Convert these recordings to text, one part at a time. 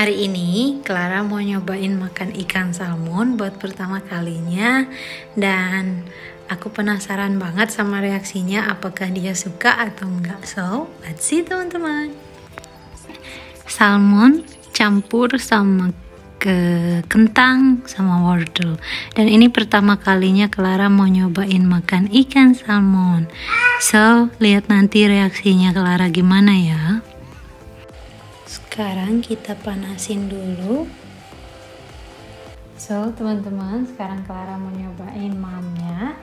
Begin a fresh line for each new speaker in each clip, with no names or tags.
Hari ini Clara mau nyobain makan ikan salmon buat pertama kalinya dan aku penasaran banget sama reaksinya apakah dia suka atau enggak. So, let's see teman-teman. Salmon campur sama ke kentang sama wortel. Dan ini pertama kalinya Clara mau nyobain makan ikan salmon. So, lihat nanti reaksinya Clara gimana ya. Sekarang kita panasin dulu. So, teman-teman, sekarang Clara mau nyobain mamnya.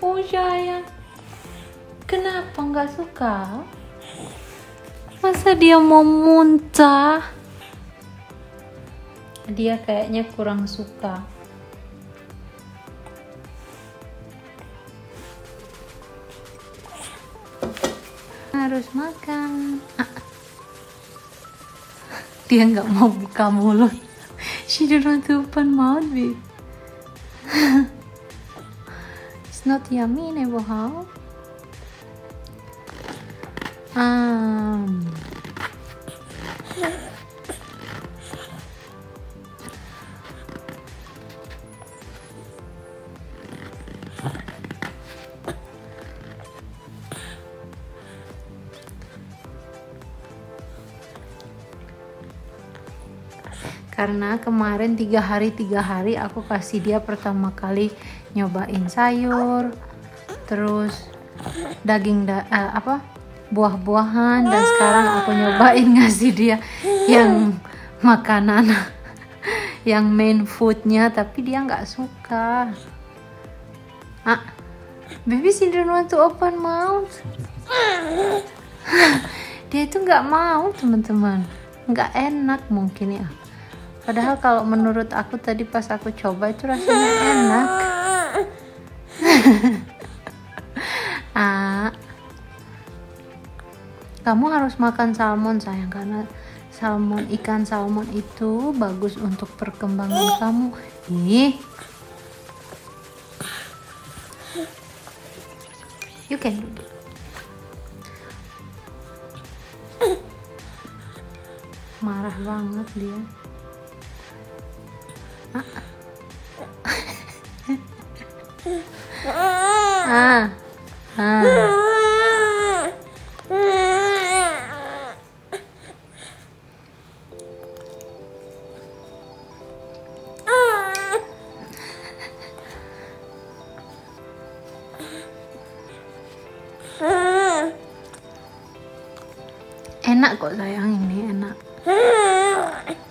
Oh sayang Kenapa nggak suka? Masa dia mau muntah? Dia kayaknya kurang suka. Harus makan. Dia nggak mau buka mulut. She don't want to open mouth, babe. It's not yummy, never how? Karena kemarin tiga hari tiga hari aku kasih dia pertama kali nyobain sayur, terus daging da uh, apa buah-buahan dan sekarang aku nyobain ngasih dia yang makanan yang main foodnya tapi dia nggak suka. Ah baby she don't to open mouth? Dia itu nggak mau teman-teman. Nggak enak mungkin ya. Padahal kalau menurut aku tadi pas aku coba itu rasanya enak kamu harus makan salmon sayang karena salmon ikan salmon itu bagus untuk perkembangan kamu. Ih. You can do marah banget dia. Ah. Ah, ah. Enak kok sayang ini enak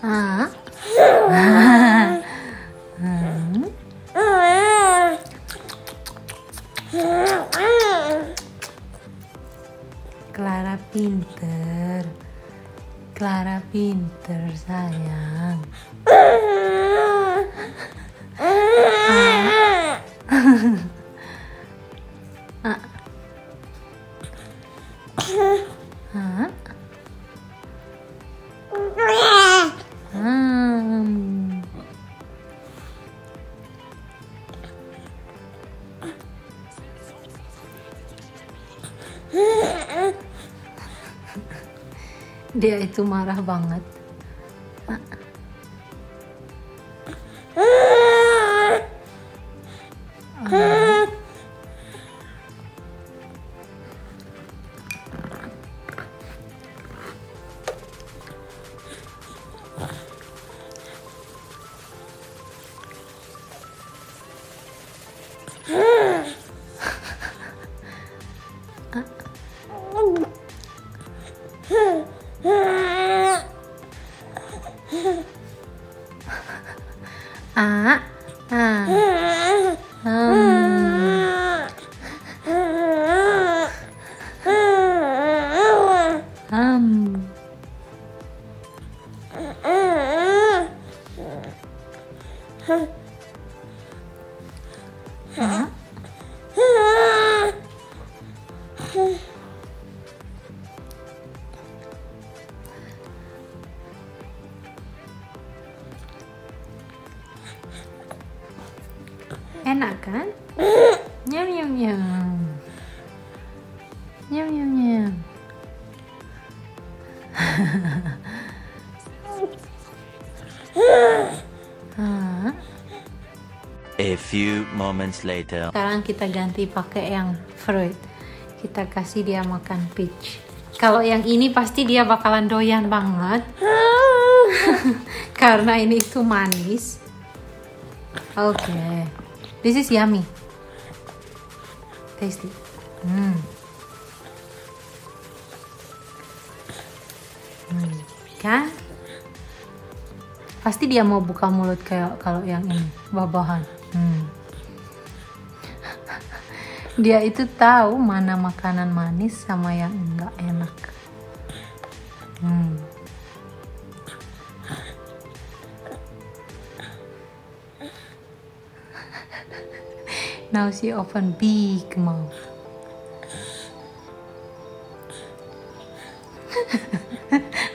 ah. Clara itu marah banget. Ah, ah. Hmm. Enak kan nyam nyam nyam nyam nyam nyam.
A few moments later.
Sekarang kita ganti pakai yang fruit. Kita kasih dia makan peach. Kalau yang ini pasti dia bakalan doyan banget. Karena ini itu manis. Oke. Okay. This is yummy. Tasty. Hmm. Hmm. Kan? Pasti dia mau buka mulut kayak kalau yang ini, buah-buahan. Hmm. Dia itu tahu mana makanan manis sama yang enggak enak. Now she open big mouth.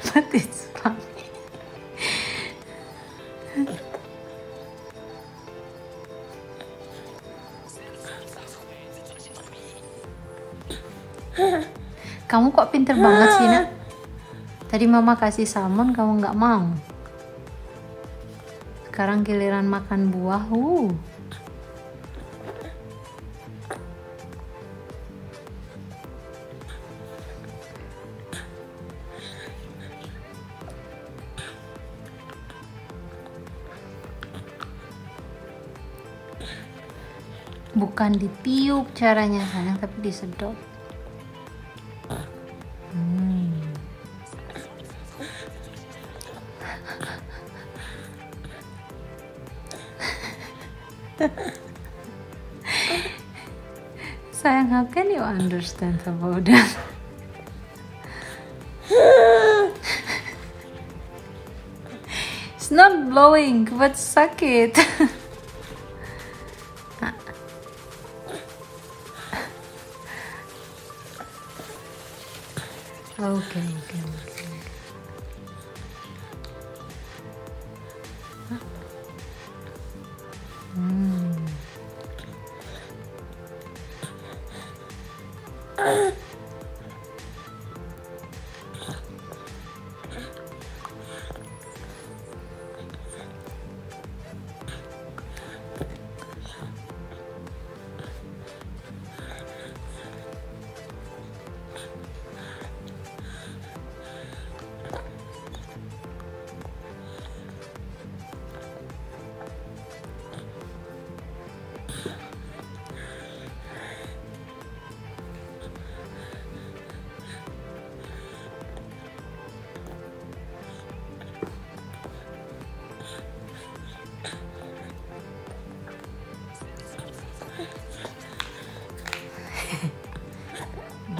but it's funny. Kamu kok pinter banget sih, nak? Tadi mama kasih salmon, kamu nggak mau. Sekarang giliran makan buah, uh. Bukan ditiup caranya sayang tapi disedot. Hmm. sayang how can you understand about that? It's not blowing but suck it Oke, oke, oke.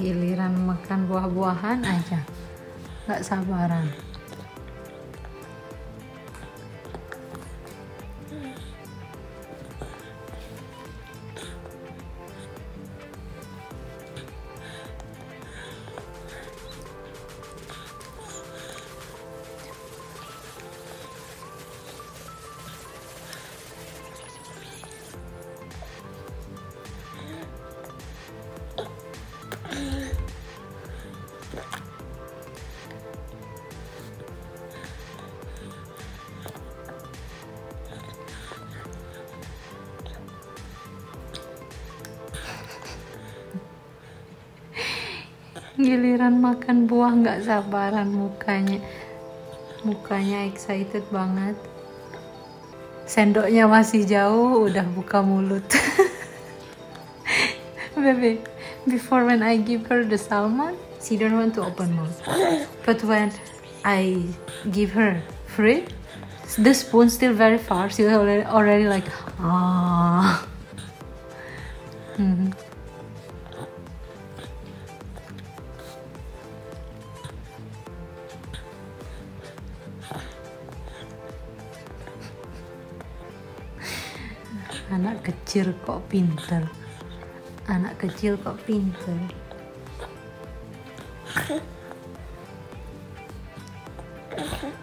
Giliran makan buah-buahan aja. Nggak sabaran giliran makan buah nggak sabaran mukanya. Mukanya excited banget. Sendoknya masih jauh udah buka mulut. Baby before when I give her the salmon she don't want to open mouth. But when I give her fruit the spoon still very far she already already like ah. Mm -hmm. Anak kecil kok pinter. Anak kecil kok pinter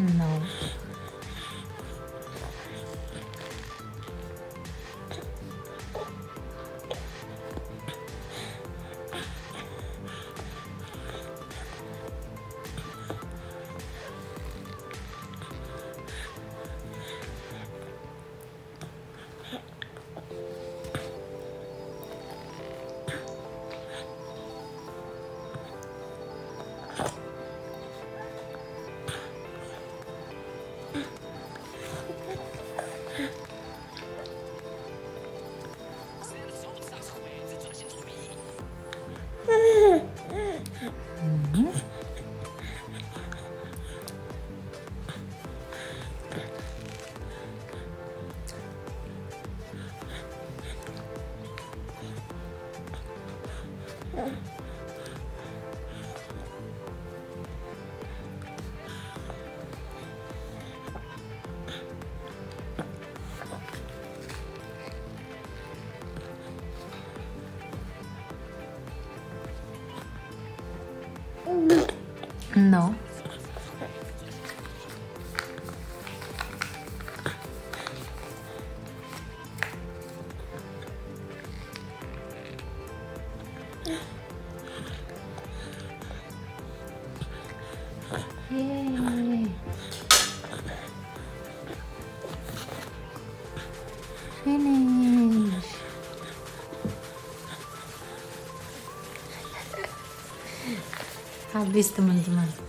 嗯呢 No. Yay. Finish. Habis teman-teman.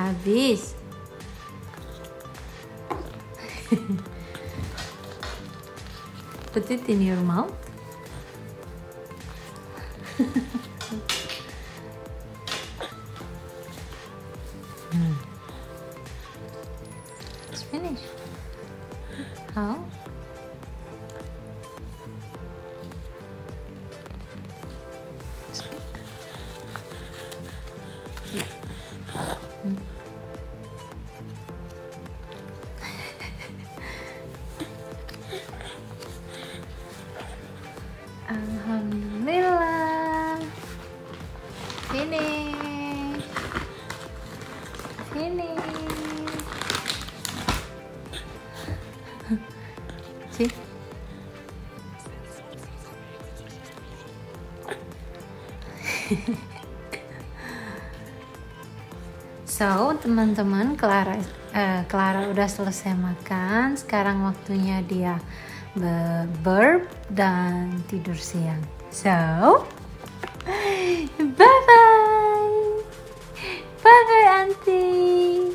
Habis. Put it in your mouth. Hmm. It's finished. How? So, teman-teman, Clara eh, Clara udah selesai makan. Sekarang waktunya dia burp dan tidur siang. So, bye bye. Bye bye, Auntie.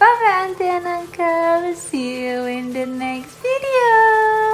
Bye bye, Auntie and Uncle. See you in the next video.